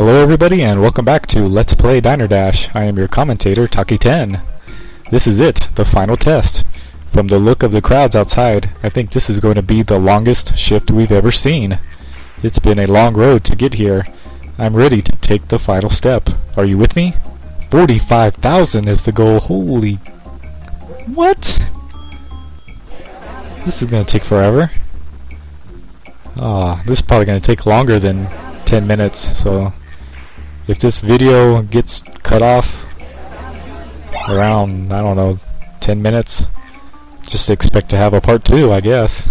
Hello everybody and welcome back to Let's Play Diner Dash. I am your commentator, Takiten. This is it, the final test. From the look of the crowds outside, I think this is going to be the longest shift we've ever seen. It's been a long road to get here. I'm ready to take the final step. Are you with me? 45,000 is the goal. Holy... What? This is going to take forever. Ah, this is probably going to take longer than 10 minutes, so if this video gets cut off around, I don't know, 10 minutes, just expect to have a part 2, I guess.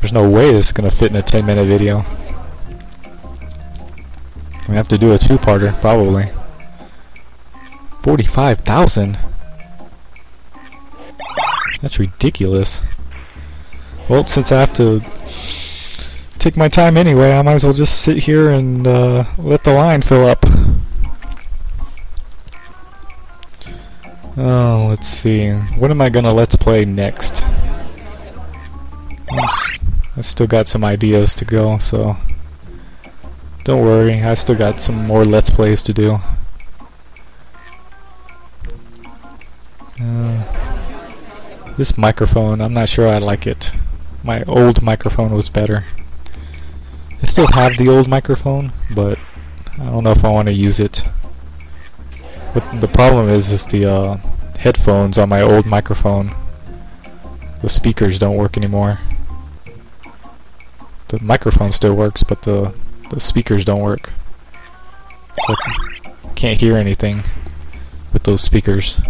There's no way this is going to fit in a 10 minute video. We have to do a two-parter, probably. 45,000? That's ridiculous. Well, since I have to take my time anyway. I might as well just sit here and uh, let the line fill up. Oh, let's see. What am I gonna let's play next? I still got some ideas to go, so don't worry. I still got some more let's plays to do. Uh, this microphone, I'm not sure I like it. My old microphone was better. I still have the old microphone, but I don't know if I want to use it. What the problem is, is the uh, headphones on my old microphone. The speakers don't work anymore. The microphone still works, but the the speakers don't work. So I can't hear anything with those speakers.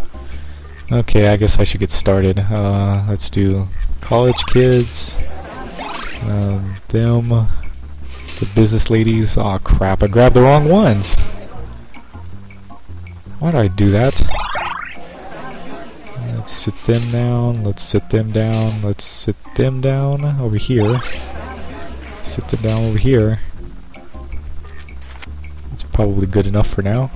Okay, I guess I should get started. Uh, let's do college kids. Um, them. The business ladies. Aw oh, crap, I grabbed the wrong ones. Why did I do that? Let's sit them down. Let's sit them down. Let's sit them down over here. Sit them down over here. It's probably good enough for now.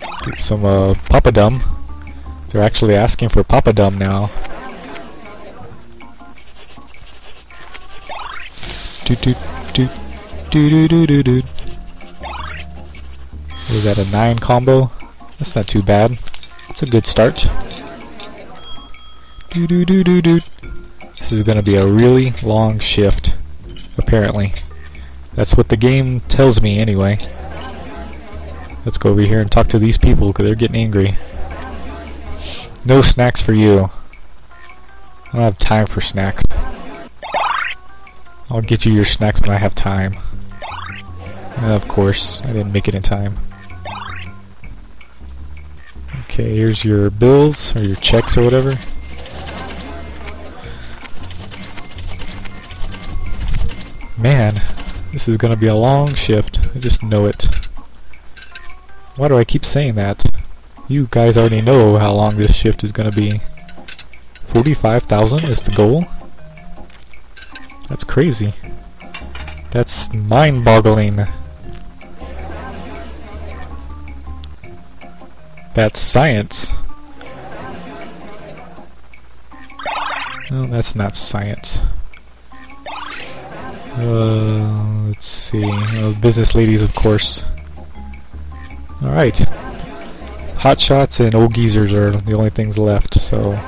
Let's get some uh, papadum. They're actually asking for papadum now. Do. That a nine combo? That's not too bad. It's a good start. This is gonna be a really long shift, apparently. That's what the game tells me anyway. Let's go over here and talk to these people because they're getting angry. No snacks for you. I don't have time for snacks. I'll get you your snacks when I have time. And of course, I didn't make it in time. Okay, here's your bills, or your checks, or whatever. Man, this is gonna be a long shift. I just know it. Why do I keep saying that? You guys already know how long this shift is gonna be. 45,000 is the goal? That's crazy. That's mind-boggling. That's science. No, that's not science. Uh, let's see. Uh, business ladies, of course. Alright. Hot shots and old geezers are the only things left, so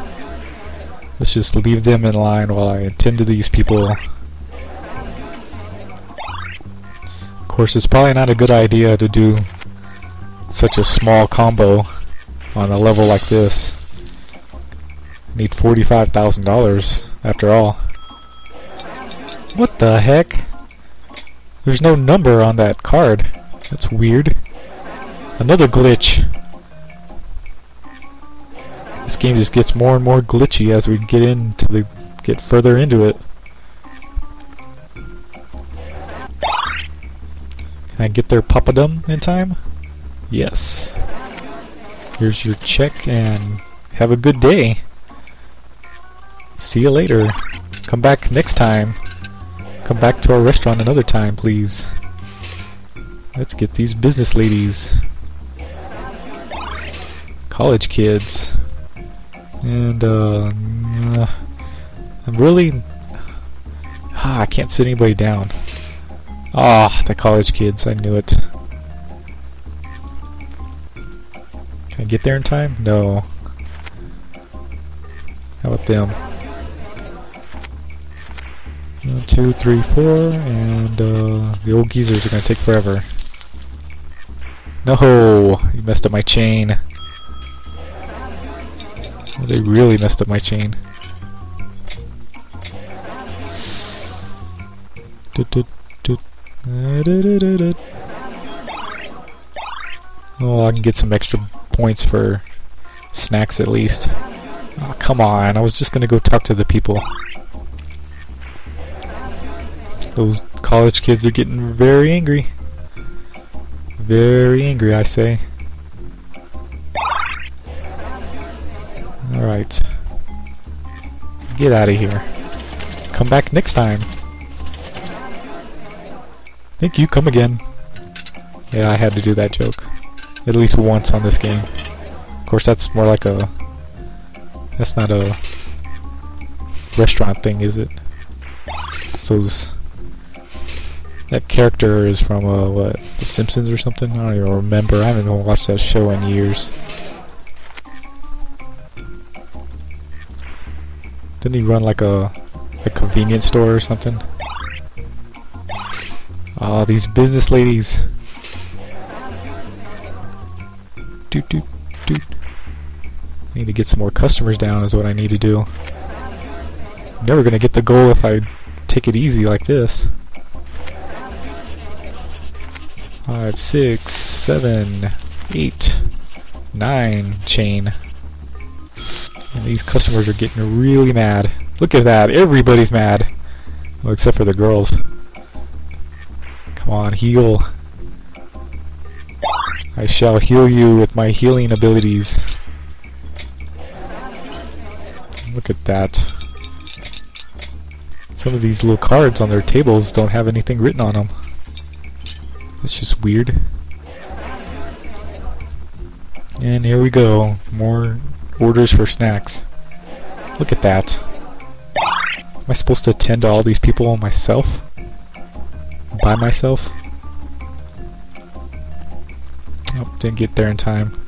Let's just leave them in line while I attend to these people. Of course, it's probably not a good idea to do such a small combo on a level like this. Need $45,000 after all. What the heck? There's no number on that card. That's weird. Another glitch. This game just gets more and more glitchy as we get into the get further into it. Can I get their papadum in time? Yes. Here's your check and have a good day. See you later. Come back next time. Come back to our restaurant another time, please. Let's get these business ladies. College kids. And, uh, I'm really... Ah, I can't sit anybody down. Ah, the college kids, I knew it. Can I get there in time? No. How about them? One, two, three, four, and uh, the old geezers are gonna take forever. No! You messed up my chain. They really messed up my chain. Oh, I can get some extra points for snacks at least. Oh, come on, I was just gonna go talk to the people. Those college kids are getting very angry. Very angry, I say. Alright. Get out of here. Come back next time. Thank you, come again. Yeah, I had to do that joke. At least once on this game. Of course, that's more like a... That's not a restaurant thing, is it? It's those that character is from, uh, what, The Simpsons or something? I don't even remember. I haven't even watched that show in years. Didn't he run like a, a convenience store or something? Oh, these business ladies. Doot doot doot. Need to get some more customers down is what I need to do. I'm never gonna get the goal if I take it easy like this. Five, six, seven, eight, nine chain. These customers are getting really mad. Look at that, everybody's mad. Well, except for the girls. Come on, heal. I shall heal you with my healing abilities. Look at that. Some of these little cards on their tables don't have anything written on them. That's just weird. And here we go. More orders for snacks. Look at that. Am I supposed to attend to all these people myself? By myself? Oh, didn't get there in time.